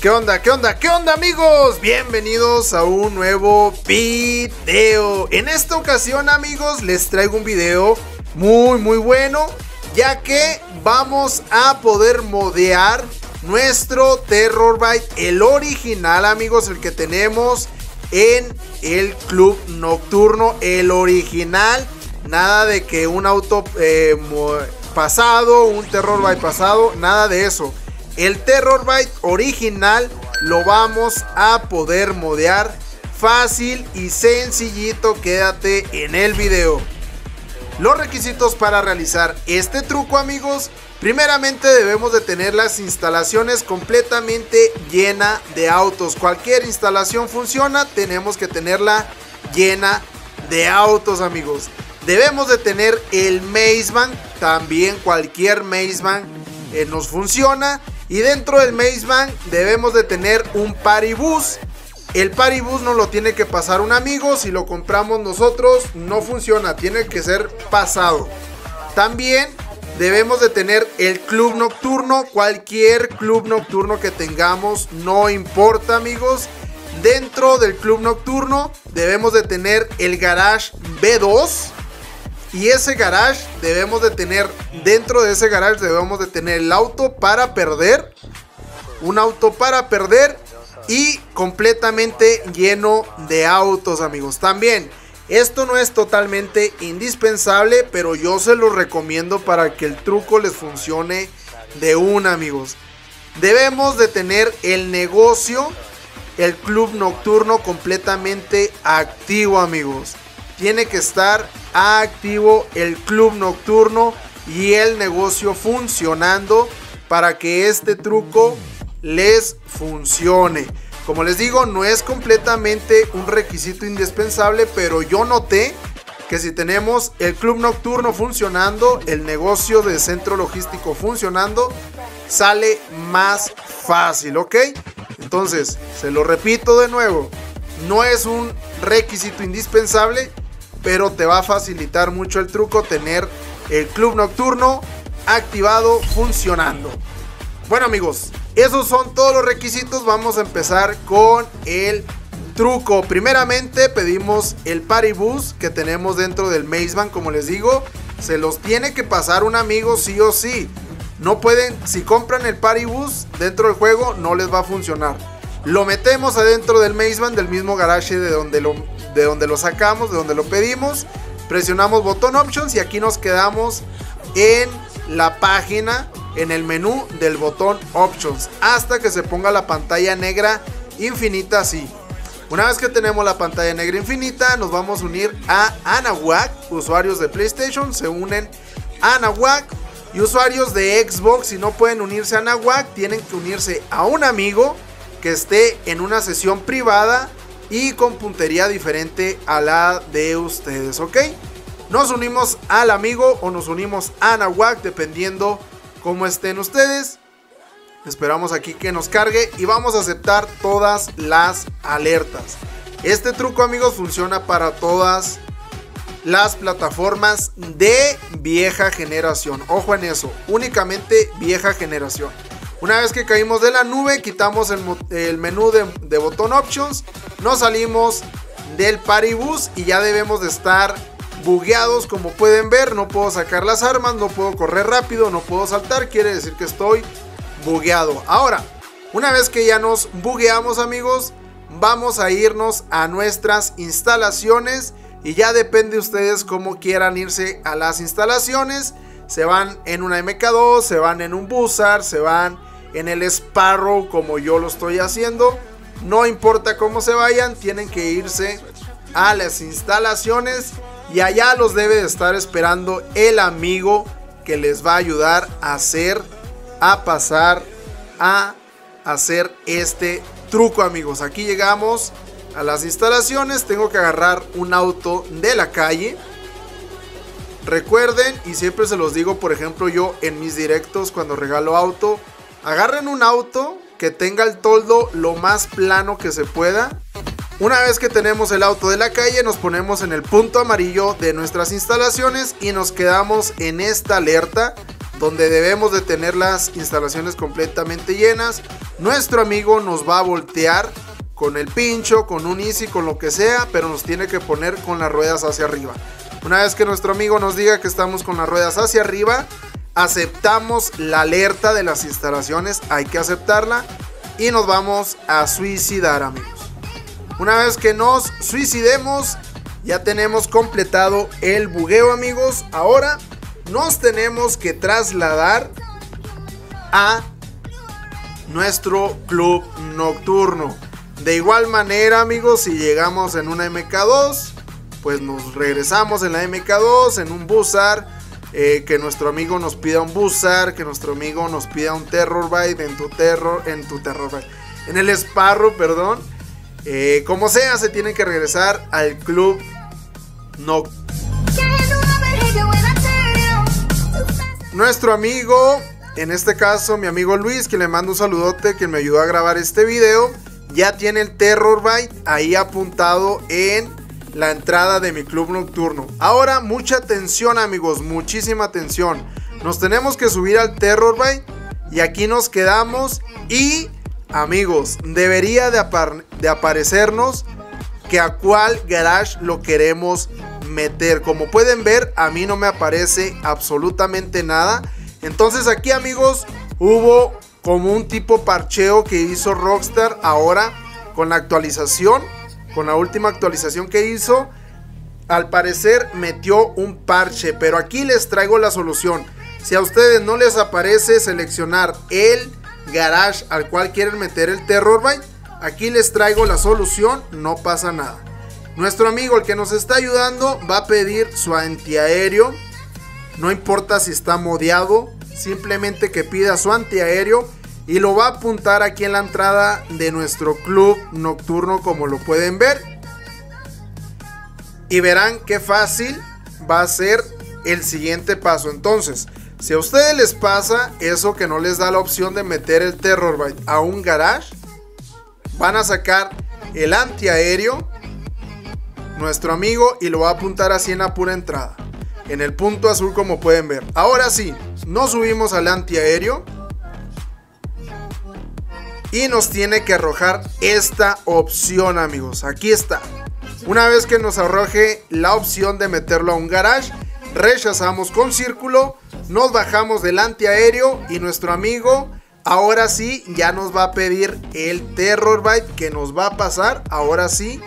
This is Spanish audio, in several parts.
¿Qué onda? ¿Qué onda? ¿Qué onda amigos? Bienvenidos a un nuevo video. En esta ocasión amigos les traigo un video muy muy bueno ya que vamos a poder modear nuestro Terror Byte, el original amigos, el que tenemos en el club nocturno, el original. Nada de que un auto eh, pasado, un Terror Byte pasado, nada de eso. El Terror Byte original lo vamos a poder modear fácil y sencillito. Quédate en el video. Los requisitos para realizar este truco amigos Primeramente debemos de tener las instalaciones completamente llena de autos. Cualquier instalación funciona, tenemos que tenerla llena de autos amigos. Debemos de tener el Maze también cualquier Maze eh, nos funciona. Y dentro del Maze debemos de tener un Paribus. El Paribus no lo tiene que pasar un amigo, si lo compramos nosotros no funciona, tiene que ser pasado. También debemos de tener el club nocturno, cualquier club nocturno que tengamos, no importa amigos. Dentro del club nocturno debemos de tener el garage B2 y ese garage debemos de tener, dentro de ese garage debemos de tener el auto para perder, un auto para perder y completamente lleno de autos amigos. También esto no es totalmente indispensable, pero yo se lo recomiendo para que el truco les funcione de una, amigos. Debemos de tener el negocio, el club nocturno completamente activo, amigos. Tiene que estar activo el club nocturno y el negocio funcionando para que este truco les funcione. Como les digo, no es completamente un requisito indispensable, pero yo noté que si tenemos el club nocturno funcionando, el negocio de centro logístico funcionando, sale más fácil, ¿ok? Entonces, se lo repito de nuevo, no es un requisito indispensable, pero te va a facilitar mucho el truco tener el club nocturno activado funcionando. Bueno amigos, esos son todos los requisitos. Vamos a empezar con el truco. Primeramente pedimos el Paribus que tenemos dentro del Mazebank, como les digo. Se los tiene que pasar un amigo sí o sí. No pueden, si compran el Paribus dentro del juego, no les va a funcionar. Lo metemos adentro del Mazebank, del mismo garage de donde, lo, de donde lo sacamos, de donde lo pedimos. Presionamos botón options y aquí nos quedamos en la página en el menú del botón Options hasta que se ponga la pantalla negra infinita así. Una vez que tenemos la pantalla negra infinita, nos vamos a unir a Anahuac. Usuarios de PlayStation se unen a Anahuac. Y usuarios de Xbox, si no pueden unirse a Anahuac, tienen que unirse a un amigo que esté en una sesión privada y con puntería diferente a la de ustedes, ¿ok? Nos unimos al amigo o nos unimos a Anahuac dependiendo como estén ustedes. Esperamos aquí que nos cargue y vamos a aceptar todas las alertas. Este truco amigos funciona para todas las plataformas de vieja generación. Ojo en eso, únicamente vieja generación. Una vez que caímos de la nube, quitamos el, menú de, botón options, nos salimos del paribus y ya debemos de estar bugueados como pueden ver. No puedo sacar las armas, no puedo correr rápido, no puedo saltar. Quiere decir que estoy bugueado. Ahora, una vez que ya nos bugueamos amigos, vamos a irnos a nuestras instalaciones. Y ya depende de ustedes cómo quieran irse a las instalaciones. Se van en una MK2, se van en un Buzzard, se van en el Sparrow como yo lo estoy haciendo. No importa cómo se vayan, tienen que irse a las instalaciones y allá los debe de estar esperando el amigo que les va a ayudar a hacer, a pasar, a hacer este truco amigos. Aquí llegamos a las instalaciones. Tengo que agarrar un auto de la calle. Recuerden, y siempre se los digo, por ejemplo, yo en mis directos cuando regalo auto, agarren un auto que tenga el toldo lo más plano que se pueda una vez que tenemos el auto de la calle, nos ponemos en el punto amarillo de nuestras instalaciones y nos quedamos en esta alerta donde debemos de tener las instalaciones completamente llenas. Nuestro amigo nos va a voltear con el pincho, con un easy, con lo que sea, pero nos tiene que poner con las ruedas hacia arriba. Una vez que nuestro amigo nos diga que estamos con las ruedas hacia arriba, aceptamos la alerta de las instalaciones, hay que aceptarla y nos vamos a suicidar amigos. Una vez que nos suicidemos, ya tenemos completado el bugueo amigos. Ahora nos tenemos que trasladar a nuestro club nocturno. De igual manera amigos, si llegamos en una MK2, pues nos regresamos en la MK2, en un Buzzar. Eh, que nuestro amigo nos pida un Buzzar, que nuestro amigo nos pida un Terror Bite en tu Terror, en tu Terror Bite, en el Sparrow, perdón. Eh, como sea, se tienen que regresar al club no. Nuestro amigo, en este caso mi amigo Luis, que le mando un saludote, que me ayudó a grabar este video, ya tiene el Terror Bite ahí apuntado en la entrada de mi club nocturno. Ahora, mucha atención amigos, muchísima atención. Nos tenemos que subir al Terror Bay y aquí nos quedamos. Y amigos, debería de, de aparecernos que a cuál garage lo queremos meter. Como pueden ver, a mí no me aparece absolutamente nada. Entonces aquí amigos, hubo como un tipo parcheo que hizo Rockstar ahora con la actualización con la última actualización que hizo, al parecer metió un parche, pero aquí les traigo la solución. Si a ustedes no les aparece seleccionar el garage al cual quieren meter el Terror Byte, aquí les traigo la solución, no pasa nada. Nuestro amigo, el que nos está ayudando, va a pedir su antiaéreo. No importa si está modeado, simplemente que pida su antiaéreo y lo va a apuntar aquí en la entrada de nuestro club nocturno como lo pueden ver. Y verán qué fácil va a ser el siguiente paso. Entonces, si a ustedes les pasa eso que no les da la opción de meter el Terror Byte a un garage, van a sacar el antiaéreo, nuestro amigo, y lo va a apuntar así en la pura entrada. En el punto azul como pueden ver. Ahora sí, nos subimos al antiaéreo y nos tiene que arrojar esta opción amigos. Aquí está. Una vez que nos arroje la opción de meterlo a un garage rechazamos con círculo nos bajamos del antiaéreo y nuestro amigo ahora sí ya nos va a pedir el terror byte que nos va a pasar. Ahora sí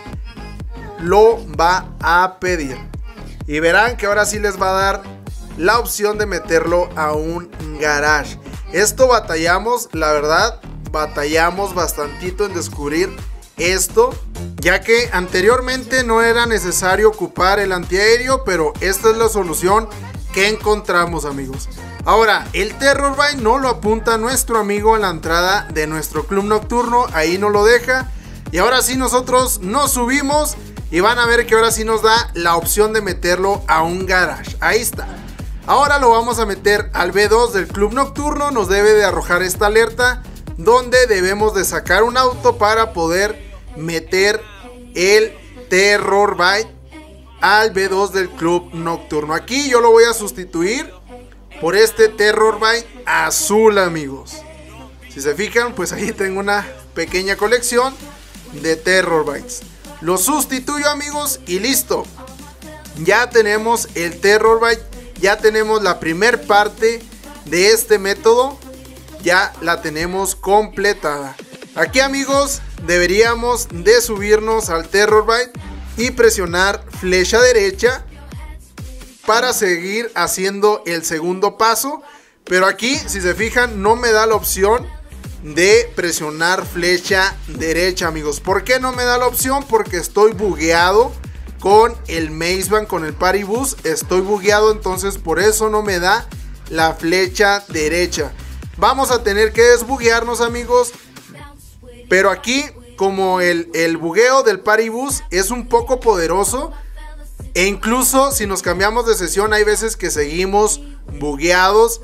lo va a pedir. Y verán que ahora sí les va a dar la opción de meterlo a un garage. Esto batallamos la verdad batallamos bastantito en descubrir esto, ya que anteriormente no era necesario ocupar el antiaéreo, pero esta es la solución que encontramos amigos. Ahora, el Terror Byte no lo apunta nuestro amigo en la entrada de nuestro club nocturno, ahí no lo deja. Y ahora sí nosotros nos subimos y van a ver que ahora sí nos da la opción de meterlo a un garage. Ahí está. Ahora lo vamos a meter al B2 del club nocturno, nos debe de arrojar esta alerta donde debemos de sacar un auto para poder meter el Terror Byte al B2 del club nocturno. Aquí yo lo voy a sustituir por este Terror Byte azul, amigos. Si se fijan, pues ahí tengo una pequeña colección de Terror Bytes. Lo sustituyo, amigos, y listo. Ya tenemos el Terror Byte, ya tenemos la primer parte de este método ya la tenemos completada. Aquí amigos deberíamos de subirnos al Terror Byte y presionar flecha derecha para seguir haciendo el segundo paso. Pero aquí, si se fijan, no me da la opción de presionar flecha derecha, amigos. ¿Por qué no me da la opción? Porque estoy bugueado con el Mazebank, con el Paribus. Estoy bugueado, entonces por eso no me da la flecha derecha. Vamos a tener que desbuguearnos amigos. Pero aquí como el, el bugueo del Paribus es un poco poderoso. E incluso si nos cambiamos de sesión hay veces que seguimos bugueados.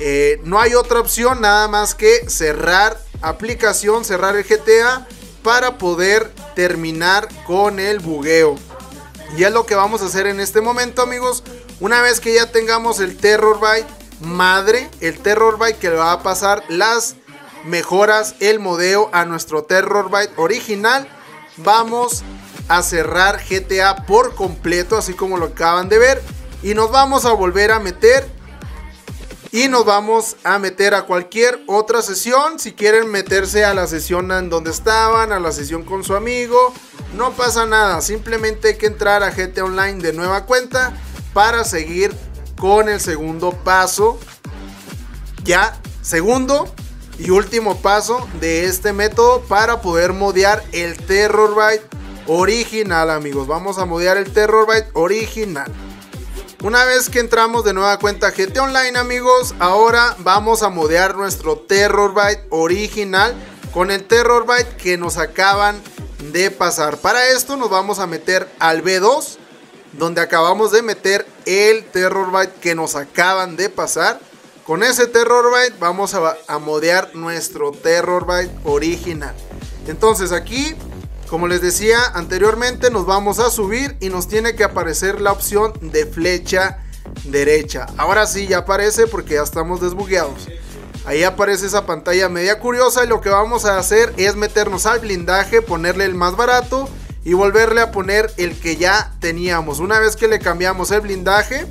Eh, no hay otra opción nada más que cerrar aplicación, cerrar el GTA para poder terminar con el bugueo. Y es lo que vamos a hacer en este momento amigos. Una vez que ya tengamos el Terror Byte madre, el Terror Byte que le va a pasar las mejoras, el modeo a nuestro Terror Byte original. Vamos a cerrar GTA por completo, así como lo acaban de ver. Y nos vamos a volver a meter. Y nos vamos a meter a cualquier otra sesión. Si quieren meterse a la sesión en donde estaban, a la sesión con su amigo, no pasa nada. Simplemente hay que entrar a GTA Online de nueva cuenta para seguir con el segundo paso. Ya, segundo y último paso de este método para poder modear el Terror Byte original, amigos. Vamos a modear el Terror Byte original. Una vez que entramos de nueva cuenta GT Online, amigos, ahora vamos a modear nuestro Terror Byte original con el Terror Byte que nos acaban de pasar. Para esto nos vamos a meter al B2, donde acabamos de meter el Terror Byte que nos acaban de pasar. Con ese Terror Byte vamos a, a modear nuestro Terror Byte original. Entonces aquí, como les decía anteriormente, nos vamos a subir y nos tiene que aparecer la opción de flecha derecha. Ahora sí ya aparece porque ya estamos desbugueados. Ahí aparece esa pantalla media curiosa y lo que vamos a hacer es meternos al blindaje, ponerle el más barato y volverle a poner el que ya teníamos. Una vez que le cambiamos el blindaje,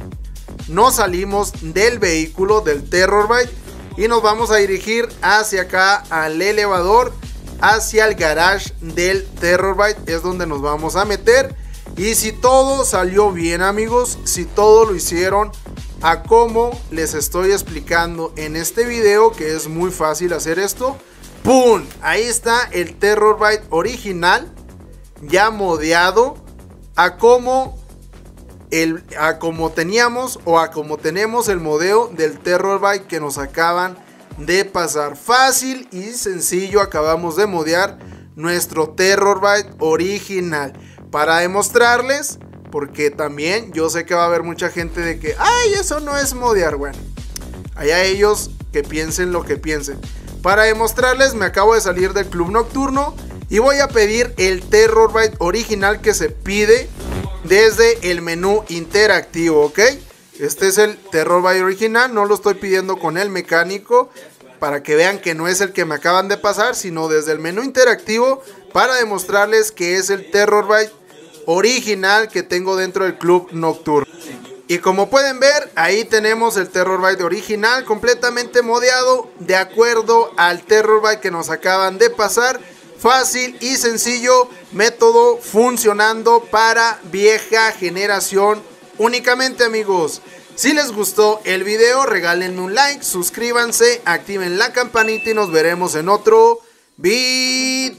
nos salimos del vehículo del Terror Byte y nos vamos a dirigir hacia acá al elevador, hacia el garage del Terror Byte, es donde nos vamos a meter. Y si todo salió bien amigos, si todo lo hicieron a como les estoy explicando en este video, que es muy fácil hacer esto, ¡pum! Ahí está el Terror Byte original, ya modeado, a como a como teníamos o a como tenemos el modelo del Terror Bike que nos acaban de pasar. Fácil y sencillo acabamos de modear nuestro Terror Bike original. Para demostrarles, porque también yo sé que va a haber mucha gente de que, ay, eso no es modear. Bueno, allá ellos que piensen lo que piensen. Para demostrarles, me acabo de salir del club nocturno y voy a pedir el Terror Bite original que se pide desde el menú interactivo, ¿ok? Este es el Terror Byte original, no lo estoy pidiendo con el mecánico para que vean que no es el que me acaban de pasar, sino desde el menú interactivo para demostrarles que es el Terror Byte original que tengo dentro del club nocturno. Y como pueden ver, ahí tenemos el Terror Byte original completamente modeado de acuerdo al Terror Byte que nos acaban de pasar Fácil y sencillo método funcionando para vieja generación únicamente amigos. Si les gustó el video, regálenme un like, suscríbanse, activen la campanita y nos veremos en otro video.